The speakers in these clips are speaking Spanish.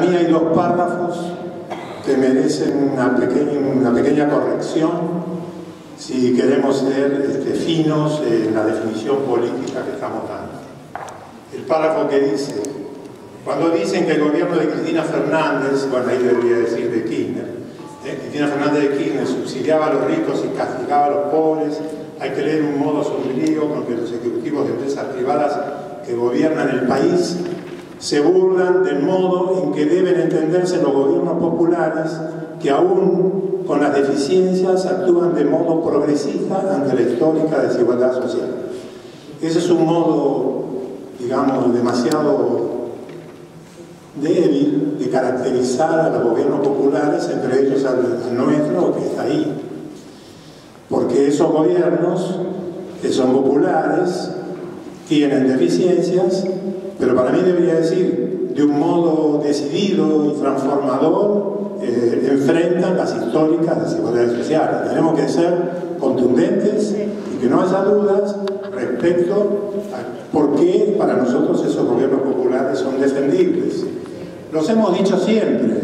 mí hay dos párrafos que merecen una pequeña, una pequeña corrección si queremos ser este, finos en la definición política que estamos dando. El párrafo que dice, cuando dicen que el gobierno de Cristina Fernández, bueno, ahí debería decir de Kirchner, ¿eh? Cristina Fernández de Kirchner subsidiaba a los ricos y castigaba a los pobres, hay que leer un modo sombrío con que los ejecutivos de empresas privadas que gobiernan el país se burlan del modo en que deben entenderse los gobiernos populares que aún con las deficiencias actúan de modo progresista ante la histórica desigualdad social. Ese es un modo, digamos, demasiado débil de caracterizar a los gobiernos populares, entre ellos al, nuestro, que está ahí. Porque esos gobiernos, que son populares, tienen deficiencias, pero para mí debería decir, de un modo decidido y transformador, eh, enfrentan las históricas desigualdades sociales. Tenemos que ser contundentes y que no haya dudas respecto a por qué para nosotros esos gobiernos populares son defendibles. Los hemos dicho siempre,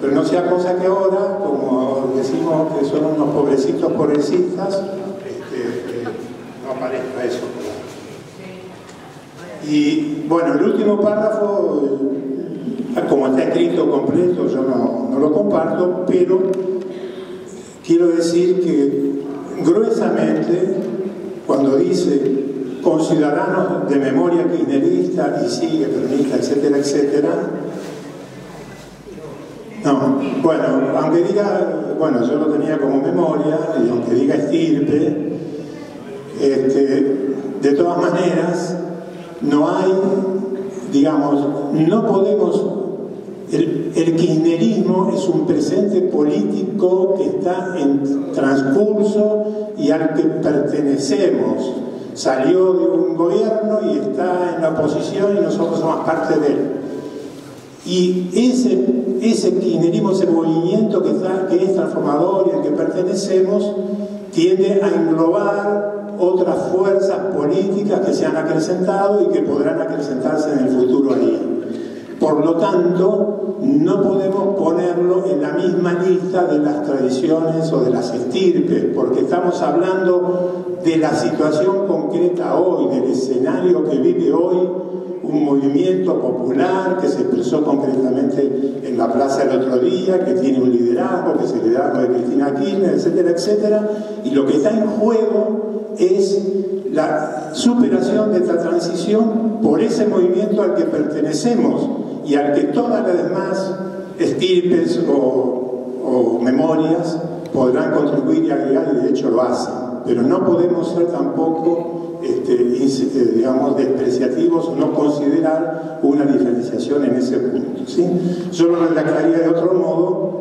pero no sea cosa que ahora, como decimos que son unos pobrecitos progresistas, este, eh, no aparezca eso. Y bueno, el último párrafo, como está escrito completo, yo no, no lo comparto, pero quiero decir que gruesamente, cuando dice con ciudadanos de memoria kirchnerista y sigue, permita, etcétera, etcétera, no, bueno, aunque diga, bueno, yo lo tenía como memoria, y aunque diga estirpe, este, de todas maneras, no hay, digamos, no podemos, el, el kirchnerismo es un presente político que está en transcurso y al que pertenecemos. Salió de un gobierno y está en la oposición y nosotros somos parte de él. Y ese, ese kirchnerismo, ese movimiento que, está, que es transformador y al que pertenecemos, tiende a englobar otras fuerzas políticas que se han acrecentado y que podrán acrecentarse en el futuro ahí. Por lo tanto, no podemos ponerlo en la misma lista de las tradiciones o de las estirpes, porque estamos hablando de la situación concreta hoy, del escenario que vive hoy un movimiento popular que se expresó concretamente en la plaza el otro día, que tiene un liderazgo, que es el liderazgo de Cristina Kirchner, etcétera, etcétera, y lo que está en juego es la superación de esta transición por ese movimiento al que pertenecemos y al que todas las demás estirpes o, memorias podrán contribuir y agregar, y de hecho lo hacen. Pero no podemos ser tampoco, este, eh, digamos, despreciativos o no considerar una diferenciación en ese punto. ¿sí? Yo lo redactaría de otro modo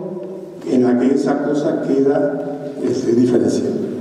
en la que esa cosa queda este, diferenciada.